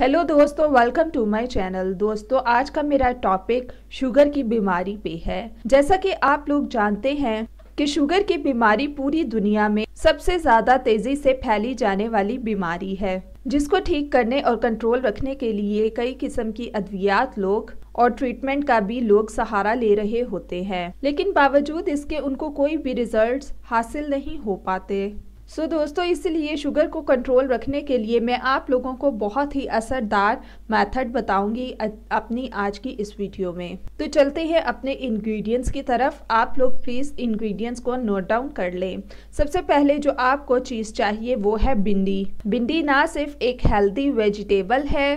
Hello दोस्तों welcome to my channel दोस्तों, आज का मेरा टॉपिक शुगर की बीमारी पे है। जैसा कि आप लोग जानते हैं कि शुगर की बीमारी पूरी दुनिया में सबसे ज़्यादा तेज़ी से फैली जाने वाली बीमारी है, जिसको ठीक करने और कंट्रोल रखने के लिए कई किस्म की अद्वियात लोग और ट्रीटमेंट का भी लोग सहारा ले रहे होते हैं। लेकिन बावजूद इसके उनको कोई भी रिजल्ट्स हासिल नहीं हो पाते। सो so, दोस्तों इसलिए शुगर को कंट्रोल रखने के लिए मैं आप लोगों को बहुत ही असरदार मेथड बताऊँगी अपनी आज की इस वीडियो में। तो चलते हैं अपने इंग्रेडिएंट्स की तरफ़। आप लोग प्लीज़ इंग्रेडिएंट्स को नोट डाउन कर लें। सबसे पहले जो आपको चीज़ चाहिए वो है भिंडी। भिंडी ना सिर्फ़ एक हेल्दी वेजिटेबल है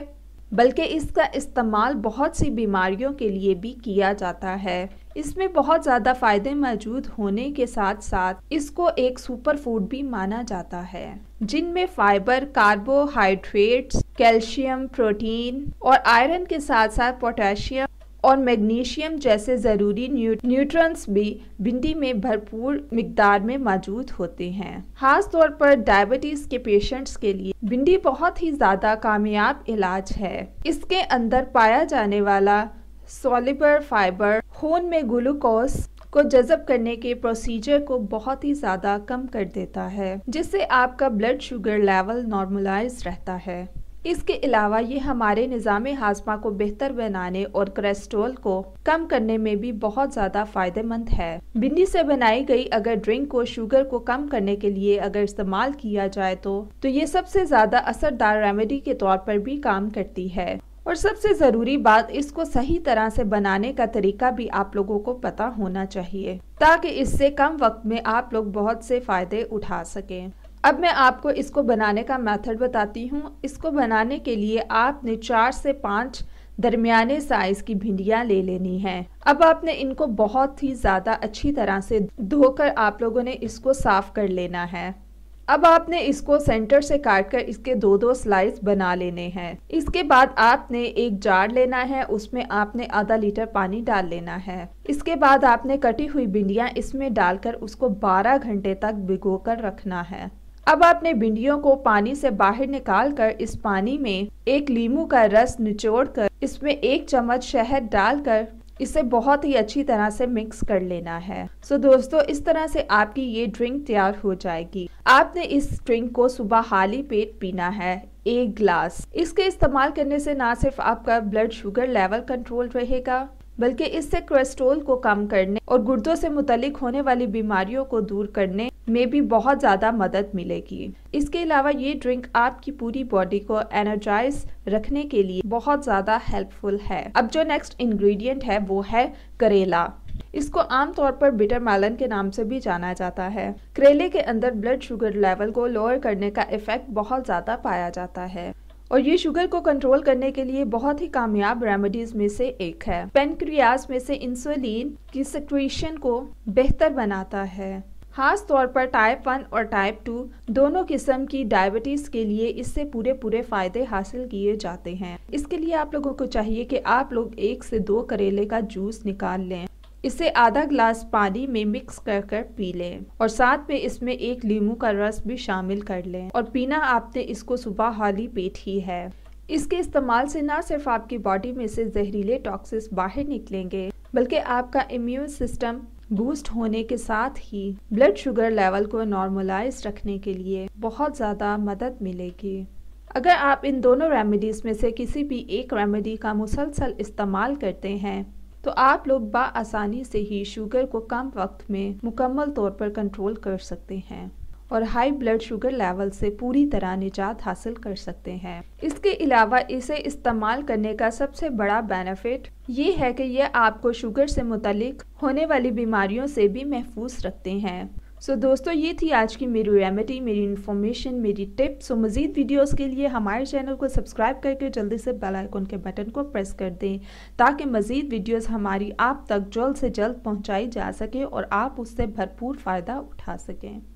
बल्कि इसका इस्तेमाल बहुत सी बीमारियों के लिए भी किया जाता है। इसमें बहुत ज़्यादा फ़ायदे मौजूद होने के साथ साथ इसको एक सुपर फ़ूड भी माना जाता है, जिनमें फाइबर कार्बोहाइड्रेट्स कैल्शियम प्रोटीन और आयरन के साथ साथ पोटेशियम और मैग्नीशियम जैसे ज़रूरी न्यूट्रंस भी भिंडी में भरपूर मिकदार में मौजूद होते हैं। खास तौर पर डायबिटीज़ के पेशेंट्स के लिए भिंडी बहुत ही ज़्यादा कामयाब इलाज है। इसके अंदर पाया जाने वाला सोलिबर फाइबर, खून में ग्लूकोज को जजब करने के प्रोसीजर को बहुत ही ज़्यादा कम कर देता है, जिससे आपका ब्लड शुगर लेवल नॉर्मलाइज रहता है। इसके अलावा ये हमारे निज़ाम हाजमा को बेहतर बनाने और कोलेस्ट्रॉल को कम करने में भी बहुत ज़्यादा फ़ायदेमंद है। भिंडी से बनाई गई अगर ड्रिंक को शुगर को कम करने के लिए अगर इस्तेमाल किया जाए तो तो ये सबसे ज़्यादा असरदार रेमेडी के तौर पर भी काम करती है। और सबसे ज़रूरी बात इसको सही तरह से बनाने का तरीका भी आप लोगों को पता होना चाहिए, ताकि इससे कम वक्त में आप लोग बहुत से फ़ायदे उठा सकें। अब मैं आपको इसको बनाने का मेथड बताती हूँ। इसको बनाने के लिए आपने चार से पाँच दरमियाने साइज़ की भिंडियाँ ले लेनी है। अब आपने इनको बहुत ही ज़्यादा अच्छी तरह से धोकर आप लोगों ने इसको साफ़ कर लेना है। अब आपने इसको सेंटर से काट कर इसके दो दो स्लाइस बना लेने हैं। इसके बाद आपने एक जार लेना है, उसमें आपने आधा लीटर पानी डाल लेना है। इसके बाद आपने कटी हुई भिंडियाँ इसमें डालकर उसको 12 घंटे तक भिगो कर रखना है। अब आपने भिंडियों को पानी से बाहर निकाल कर इस पानी में एक लीमू का रस निचोड़ कर इसमें एक चम्मच शहद डालकर इसे बहुत ही अच्छी तरह से मिक्स कर लेना है। सो so, दोस्तों इस तरह से आपकी ये ड्रिंक तैयार हो जाएगी। आपने इस ड्रिंक को सुबह हाली पेट पीना है एक ग्लास इसके इस्तेमाल करने से ना सिर्फ़ आपका ब्लड शुगर लेवल कंट्रोल रहेगा बल्कि इससे कोलेस्ट्रोल को कम करने और गुर्दों से मुतलिक होने वाली बीमारियों को दूर करने में भी बहुत ज़्यादा मदद मिलेगी। इसके अलावा ये ड्रिंक आपकी पूरी बॉडी को एनर्जाइज रखने के लिए बहुत ज़्यादा हेल्पफुल है। अब जो नेक्स्ट इंग्रेडिएंट है वो है करेला। इसको आमतौर पर बिटर मेलन के नाम से भी जाना जाता है। करेले के अंदर ब्लड शुगर लेवल को लोअर करने का इफ़ेक्ट बहुत ज़्यादा पाया जाता है। और ये शुगर को कंट्रोल करने के लिए बहुत ही कामयाब रेमेडीज में से एक है। पेनक्रियाज में से इंसुलिन की सिक्वेशन को बेहतर बनाता है। खास तौर पर टाइप वन और टाइप टू दोनों किस्म की डायबिटीज़ के लिए इससे पूरे पूरे फ़ायदे हासिल किए जाते हैं। इसके लिए आप लोगों को चाहिए कि आप लोग एक से दो करेले का जूस निकाल लें। इसे आधा ग्लास पानी में मिक्स कर कर पी लें और साथ में इसमें एक लीमू का रस भी शामिल कर लें और पीना आपने इसको सुबह हाली पेट ही है। इसके इस्तेमाल से ना सिर्फ़ आपकी बॉडी में से जहरीले टॉक्सिस बाहर निकलेंगे, बल्कि आपका इम्यून सिस्टम बूस्ट होने के साथ ही ब्लड शुगर लेवल को नॉर्मलाइज रखने के लिए बहुत ज़्यादा मदद मिलेगी। अगर आप इन दोनों रेमेडीज़ में से किसी भी एक रेमेडी का मुसलसल इस्तेमाल करते हैं तो आप लोग बसानी से ही शुगर को कम वक्त में मुकम्मल तौर पर कंट्रोल कर सकते हैं और हाई ब्लड शुगर लेवल से पूरी तरह निजात हासिल कर सकते हैं। इसके अलावा इसे इस्तेमाल करने का सबसे बड़ा बेनिफिट ये है कि यह आपको शुगर से मुतलिक होने वाली बीमारियों से भी महफूज रखते हैं। सो so, दोस्तों ये थी आज की मेरी रेमेडी मेरी इन्फॉर्मेशन मेरी टिप सो मज़ीद वीडियोस के लिए हमारे चैनल को सब्सक्राइब करके जल्दी से बेल आइकन के बटन को प्रेस कर दें ताकि मज़ीद वीडियोस हमारी आप तक जल्द से जल्द पहुंचाई जा सके और आप उससे भरपूर फ़ायदा उठा सकें।